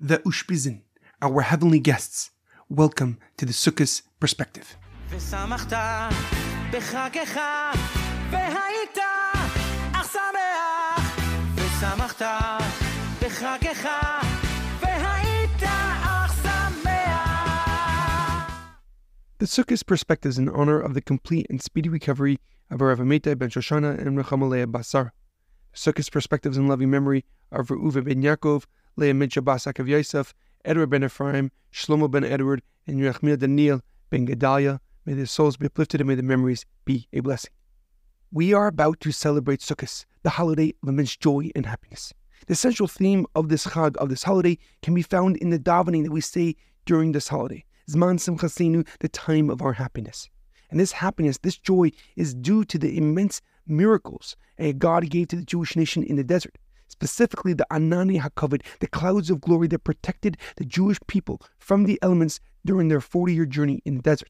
the Ushpizin, our heavenly guests. Welcome to the Sukkot perspective. The Sukkot perspective is in honor of the complete and speedy recovery of our Amitai ben Shoshanna and Ruchma Leah Bas Sarah. Sukkot perspectives in loving memory of Reuven ben Yaakov, Leah Mintche Bas Yaakov Yosef, Edward ben Ephraim, Shlomo ben Edward, and Yerachmiel Daniel ben Gedalia. May their souls be uplifted and may their memories be a blessing. We are about to celebrate Sukkot, the holiday of immense joy and happiness. The central theme of this Chag, of this holiday, can be found in the davening that we say during this holiday. Zman Simchaseinu, the time of our happiness. And this happiness, this joy, is due to the immense miracles that God gave to the Jewish nation in the desert. Specifically, the Ananei HaKavod, the clouds of glory that protected the Jewish people from the elements during their 40 year journey in the desert.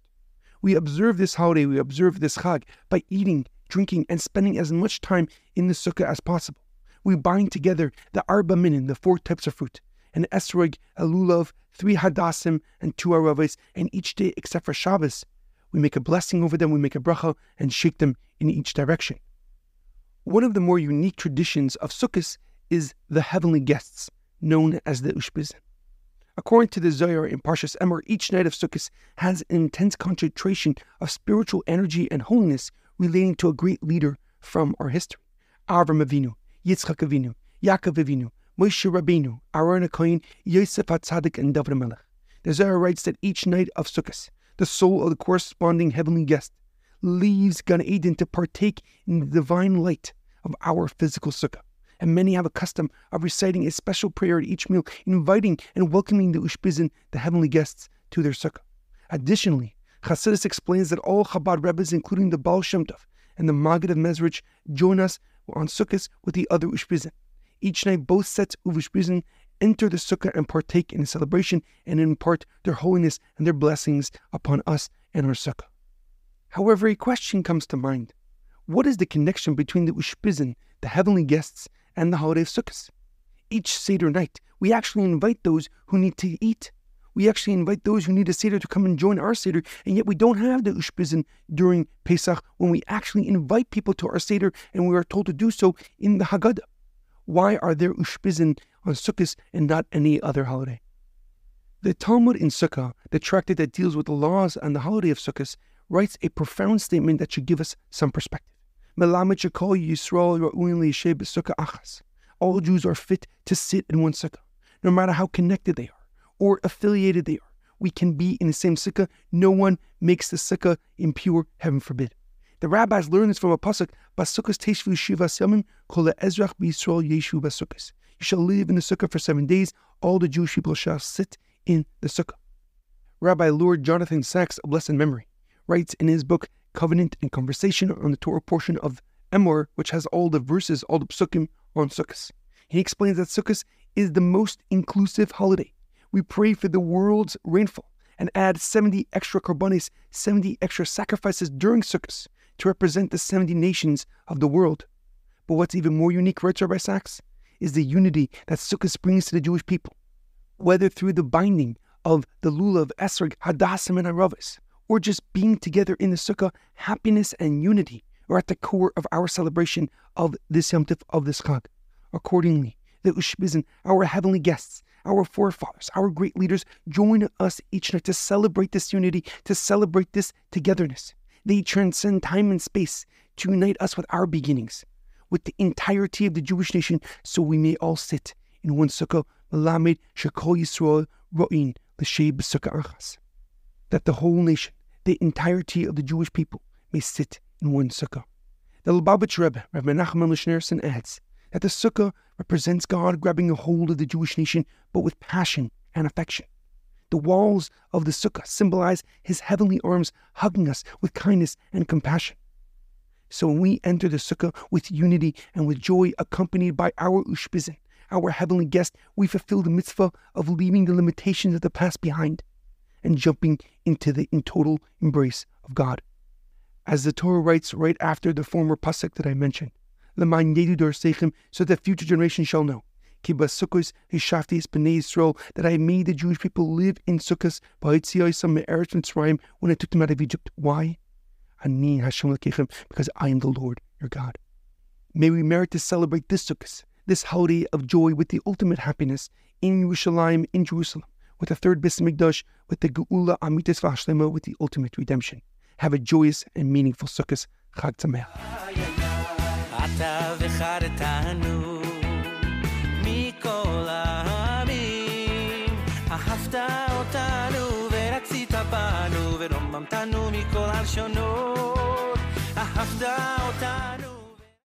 We observe this holiday, we observe this Chag by eating, drinking, and spending as much time in the Sukkah as possible. We bind together the Arba Minim, the four types of fruit, an esrog, a lulav, three hadassim, and two araves, and each day except for Shabbos, we make a blessing over them, we make a bracha, and shake them in each direction. One of the more unique traditions of Sukkot is the heavenly guests, known as the Ushpizin. According to the Zohar in Parshas Emor, each night of Sukkot has an intense concentration of spiritual energy and holiness relating to a great leader from our history. Avram Avinu, Yitzchak Avinu, Yaakov Avinu, Moshe Rabbeinu, Aaron HaKohen, Yosef HaTzadik, and David HaMelech. The Zohar writes that each night of Sukkot, the soul of the corresponding heavenly guest leaves Gan Eden to partake in the divine light of our physical Sukkah and many have a custom of reciting a special prayer at each meal, inviting and welcoming the Ushpizin, the heavenly guests, to their sukkah. Additionally, Chassidus explains that all Chabad Rebbes, including the Baal Shem Tov and the Maggid of Mezrich, join us on sukkahs with the other Ushpizin. Each night, both sets of Ushpizin enter the sukkah and partake in the celebration and impart their holiness and their blessings upon us and our sukkah. However, a question comes to mind. What is the connection between the Ushpizin, the heavenly guests, and the holiday of Sukkot. Each Seder night, we actually invite those who need to eat. We actually invite those who need a Seder to come and join our Seder, and yet we don't have the Ushpizin during Pesach when we actually invite people to our Seder and we are told to do so in the Haggadah. Why are there Ushpizin on Sukkot and not any other holiday? The Talmud in Sukkah, the tractate that deals with the laws and the holiday of Sukkot, writes a profound statement that should give us some perspective. All Jews are fit to sit in one sukkah, no matter how connected they are or affiliated they are. We can be in the same sukkah. No one makes the sukkah impure, heaven forbid. The rabbis learn this from a pasuk, Yeshu. You shall live in the sukkah for seven days. All the Jewish people shall sit in the sukkah. Rabbi Lord Jonathan Sacks, of blessed memory, writes in his book covenant and conversation on the Torah portion of Emor, which has all the verses, all the psukim on Sukkot. He explains that Sukkot is the most inclusive holiday. We pray for the world's rainfall and add 70 extra korbanos, 70 extra sacrifices during Sukkot to represent the 70 nations of the world. But what's even more unique, writes Rabbi Sacks, is the unity that Sukkot brings to the Jewish people, whether through the binding of the lulav, esrog, hadassim, and aravis, or just being together in the sukkah, happiness and unity are at the core of our celebration of this Yom Tov, of this Chag. Accordingly, the Ushpizin, our heavenly guests, our forefathers, our great leaders, join us each night to celebrate this unity, to celebrate this togetherness. They transcend time and space to unite us with our beginnings, with the entirety of the Jewish nation, so we may all sit in one sukkah, Melamed Shekol Yisrael Ro'in L'Shei B'Sukkah Achas. That the whole nation the entirety of the Jewish people may sit in one sukkah. The Lubavitch Rebbe, Rabbi Nachman Lishnerson, adds that the sukkah represents God grabbing a hold of the Jewish nation, but with passion and affection. The walls of the sukkah symbolize his heavenly arms hugging us with kindness and compassion. So when we enter the sukkah with unity and with joy accompanied by our ushpizin, our heavenly guest, we fulfill the mitzvah of leaving the limitations of the past behind and jumping into the in total embrace of God. As the Torah writes right after the former pasuk that I mentioned, so that future generations shall know. Ki basukos hishafti b'nei Yisrael, that I made the Jewish people live in sukkahs b'hitziyoisam me'eretz Mitzrayim when I took them out of Egypt. Why? Ani Hashem lekechem, because I am the Lord your God. May we merit to celebrate this sukkahs, this holiday of joy with the ultimate happiness in Yerushalayim, in Jerusalem, with the third Beis HaMikdash, with the Geula Amitis Vashlema, with the ultimate redemption. Have a joyous and meaningful Sukkot. Chag Sameach. רוממתנו מכל הלשונות, אהבת אותנו